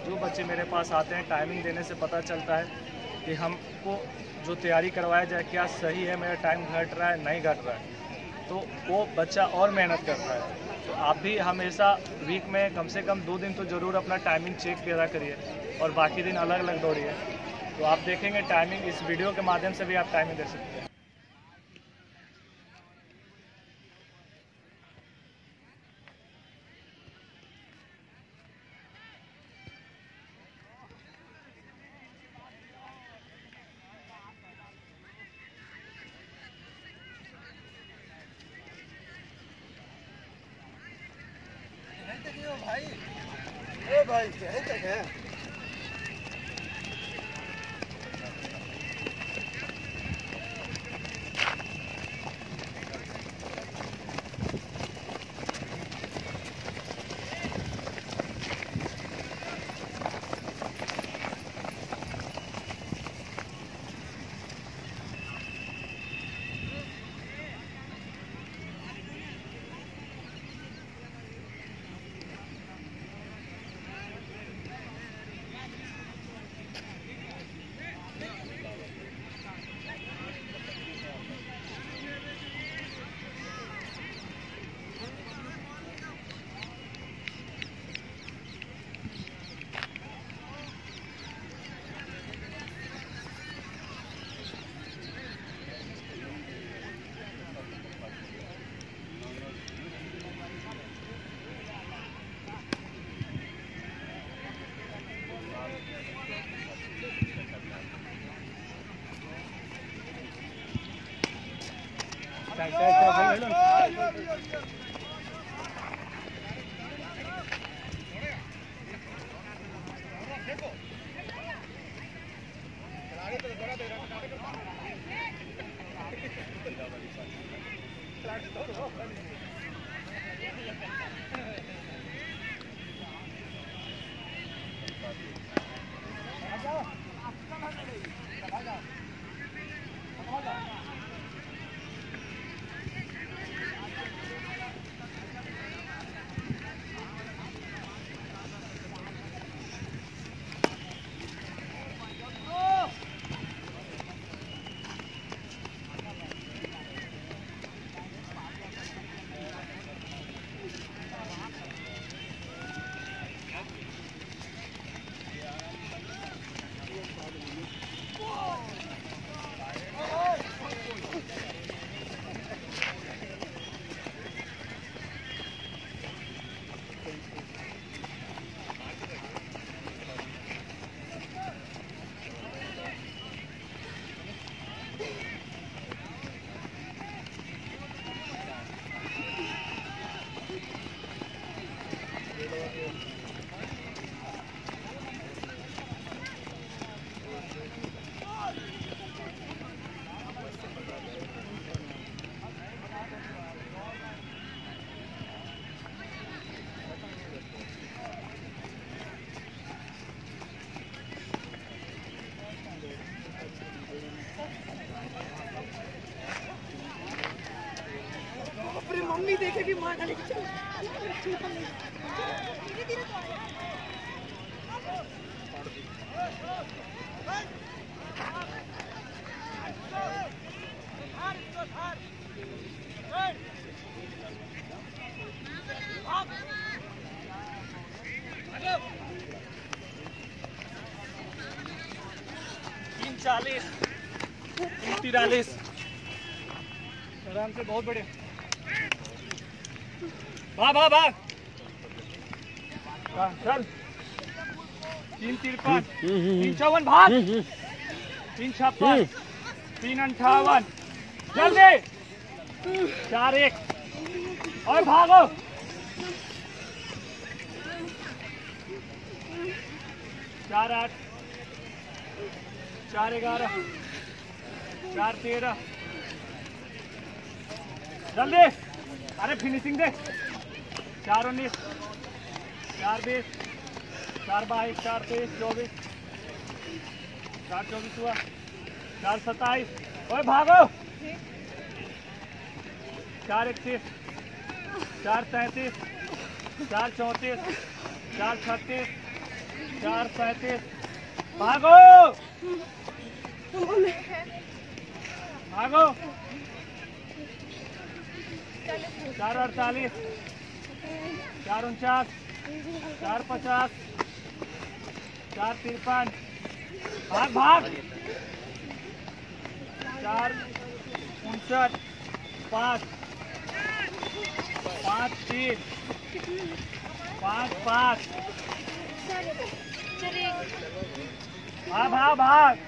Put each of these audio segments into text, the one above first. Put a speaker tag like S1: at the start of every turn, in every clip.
S1: जो बच्चे मेरे पास आते हैं टाइमिंग देने से पता चलता है कि हमको जो तैयारी करवाया जाए, क्या सही है, मेरा टाइम घट रहा है, नहीं घट रहा है। तो वो बच्चा और मेहनत कर रहा है। तो आप भी हमेशा वीक में कम से कम दो दिन तो ज़रूर अपना टाइमिंग चेक करा करिए और बाकी दिन अलग अलग दौड़िए। तो आप देखेंगे टाइमिंग इस वीडियो के माध्यम से भी आप टाइमिंग दे सकते हैं।
S2: भाई। ए भाई कहे तक है? अपनी
S1: चालीस तिरालीस। आराम से बहुत बढ़िया। भाग भाग भाग। हाँ, चल। तीन तिरपन तीन चौवन भाग। तीन छप्पन तीन अंठावन। जल्दी चार एक। और भागो। चार आठ। चार ग्यारह, चार तेरह। जल्दी अरे फिनिशिंग दे। चार उन्नीस, चार बीस, चार बाईस, चार तेईस, चौबीस, चार चौबीस हुआ, चार सत्ताईस। ओए भागो। चार इकतीस, चार सैंतीस, चार चौंतीस, चार छत्तीस, चार सैंतीस। भागो। भागो। चार अड़तालीस। चार उनचास। चार पचास। चार तिरपन। भाग भाग। चार उनसठ। पाँच। पाँच तीन पाँच पाँच। भाग भाग भाग।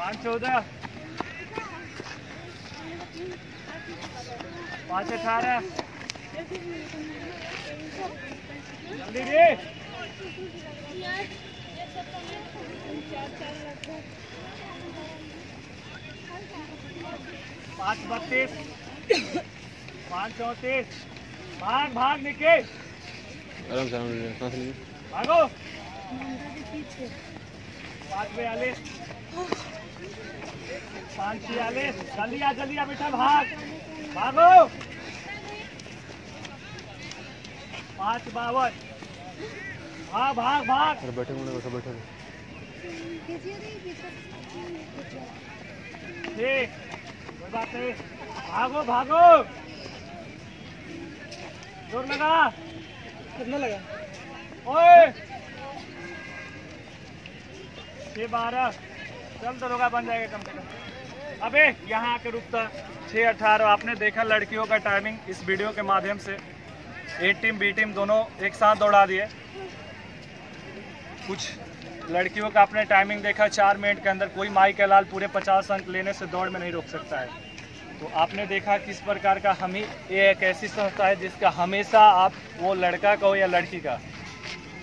S1: पाँच चौदह। पाँच अठारह। जल्दी रे पाँच बत्तीस। पाँच चौंतीस। भाग भाग निके
S3: आराम से आराम से
S1: भागो। पाँच बयालीस। पाँच छियालीस जल्दी आ जल्दी आ बेटा भाग। भागो। पाँच बावन। भाग भाग भाग।
S3: अरे बैठे बैठो बैठो।
S1: ठीक कोई बात नहीं। भागो भागो। ज़ोर लगा।
S2: कितना लगा?
S1: ओए। छः बारह। चल दरोगा बन जाएगा कम से कम। अबे, यहाँ आके रुकता। छः अठारह, आपने देखा लड़कियों का टाइमिंग इस वीडियो के माध्यम से। ए टीम बी टीम दोनों एक साथ दौड़ा दिए। कुछ लड़कियों का आपने टाइमिंग देखा, चार मिनट के अंदर कोई माई के लाल पूरे पचास अंक लेने से दौड़ में नहीं रोक सकता है। तो आपने देखा किस प्रकार का हम ही ये एक ऐसी संस्था है जिसका हमेशा आप, वो लड़का का हो या लड़की का।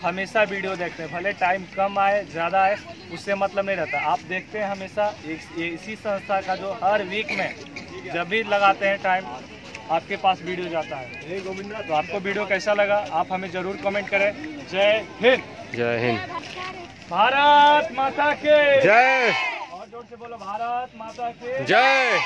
S1: हमेशा वीडियो देखते हैं। भले टाइम कम आए ज़्यादा आए उससे मतलब नहीं रहता। आप देखते हैं हमेशा एक इसी संस्था का जो हर वीक में जब भी लगाते हैं टाइम आपके पास वीडियो जाता है। तो आपको वीडियो कैसा लगा? आप हमें ज़रूर कमेंट करें। जय हिंद।
S3: जय हिंद।
S1: भारत माता के।
S3: जय।
S1: और ज़ोर से बोलो भारत माता के।
S3: जय।